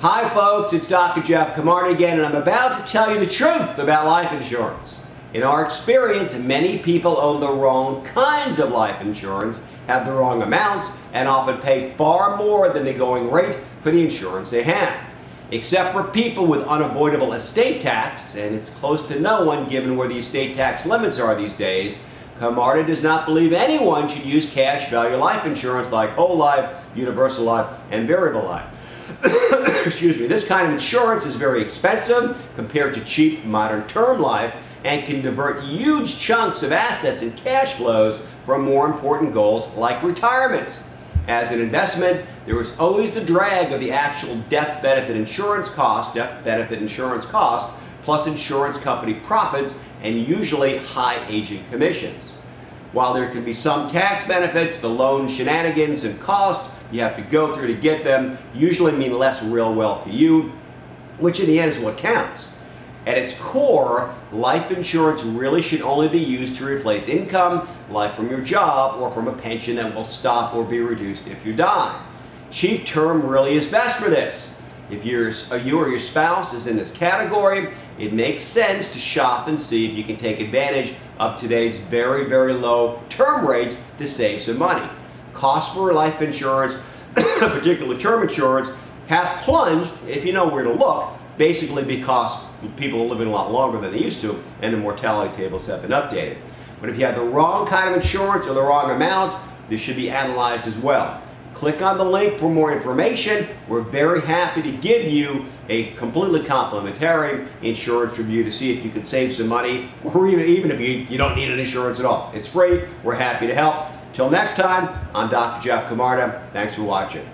Hi folks, it's Dr. Jeff Camarda again and I'm about to tell you the truth about life insurance. In our experience, many people own the wrong kinds of life insurance, have the wrong amounts, and often pay far more than the going rate for the insurance they have. Except for people with unavoidable estate tax, and it's close to no one given where the estate tax limits are these days, Camarda does not believe anyone should use cash value life insurance like whole life, universal life, and variable life. Excuse me. This kind of insurance is very expensive compared to cheap modern term life and can divert huge chunks of assets and cash flows from more important goals like retirements. As an investment, there is always the drag of the actual death benefit insurance cost, death benefit insurance cost, plus insurance company profits and usually high agent commissions. While there can be some tax benefits, the loan shenanigans and cost you have to go through to get them usually mean less real wealth to you, which in the end is what counts. At its core, life insurance really should only be used to replace income, like from your job or from a pension that will stop or be reduced if you die. Cheap term really is best for this. If you're, uh, you or your spouse is in this category, it makes sense to shop and see if you can take advantage of today's very, very low term rates to save some money. Costs for life insurance, particularly term insurance, have plunged, if you know where to look, basically because people are living a lot longer than they used to and the mortality tables have been updated. But if you have the wrong kind of insurance or the wrong amount, this should be analyzed as well. Click on the link for more information. We're very happy to give you a completely complimentary insurance review to see if you can save some money or even, if you, you don't need an insurance at all. It's free. We're happy to help. Till next time, I'm Dr. Jeff Camarda. Thanks for watching.